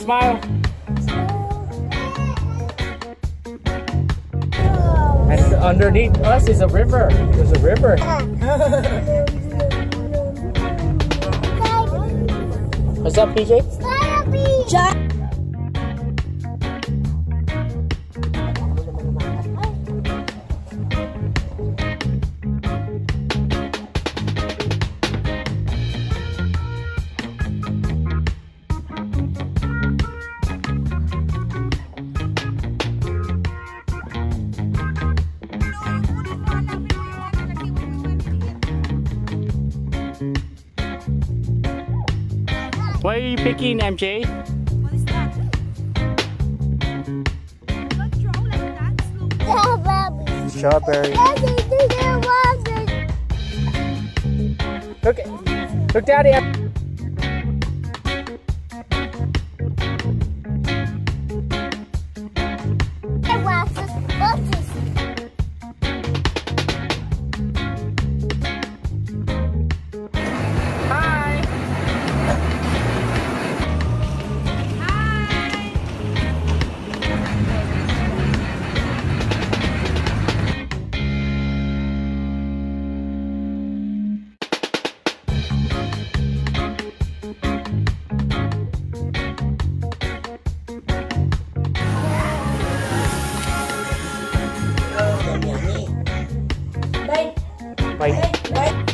Smile. And underneath us is a river. There's a river. What's up, PJ? What are you picking, MJ? What is that? Don't like that, Sloop. Strawberry. Look, look, Daddy. 拜。来